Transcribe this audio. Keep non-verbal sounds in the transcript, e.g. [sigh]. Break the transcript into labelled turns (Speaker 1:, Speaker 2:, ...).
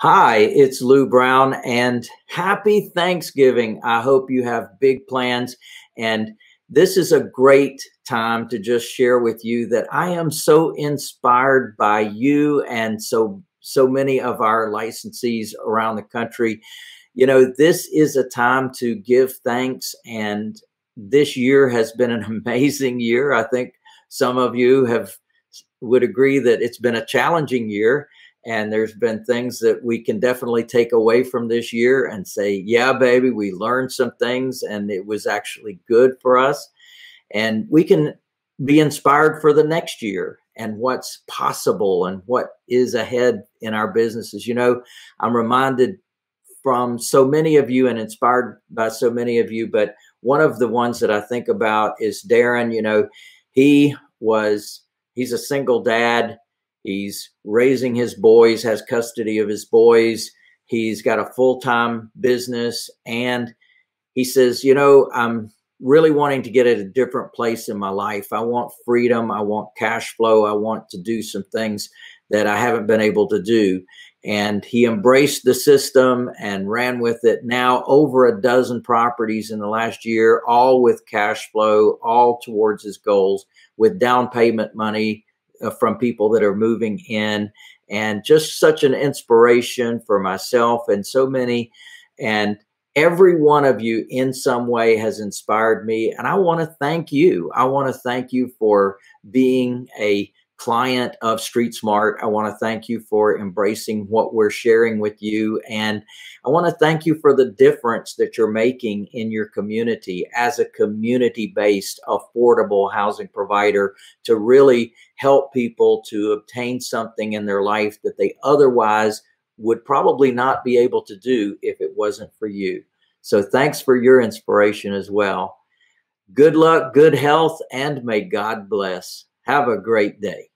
Speaker 1: Hi, it's Lou Brown, and happy Thanksgiving. I hope you have big plans. And this is a great time to just share with you that I am so inspired by you and so so many of our licensees around the country. You know, this is a time to give thanks and this year has been an [laughs] amazing year. I think some of you have would agree that it's been a challenging year and there's been things that we can definitely take away from this year and say, yeah, baby, we learned some things and it was actually good for us. And we can be inspired for the next year and what's possible and what is ahead in our businesses. You know, I'm reminded from so many of you and inspired by so many of you, but one of the ones that I think about is Darren. You know, he was, he's a single dad He's raising his boys, has custody of his boys. He's got a full time business. And he says, You know, I'm really wanting to get at a different place in my life. I want freedom. I want cash flow. I want to do some things that I haven't been able to do. And he embraced the system and ran with it. Now, over a dozen properties in the last year, all with cash flow, all towards his goals, with down payment money Uh, from people that are moving in and just such an inspiration for myself and so many. And every one of you in some way has inspired me and i want to thank you. I want to thank you for being a client of Street Smart. I want to thank you for embracing what we're sharing with you. And I want to thank you for the difference that you're making in your community as a community based, affordable housing provider to really help people to obtain something in their life that they otherwise would probably not be able to do if it wasn't for you. So thanks for your inspiration as well. Good luck, good health, and may God bless. Have a great day.